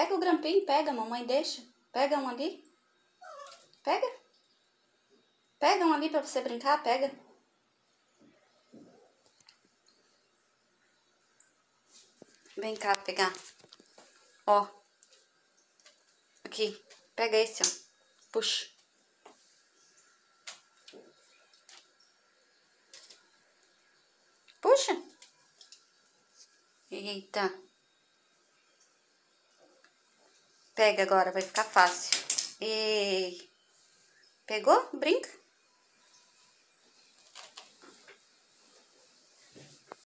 Pega o grampinho, pega, mamãe, deixa. Pega um ali. Pega. Pega um ali pra você brincar, pega. Vem cá pegar. Ó. Aqui. Pega esse, ó. Puxa. Puxa. Eita. Pega agora, vai ficar fácil. E... Pegou? Brinca.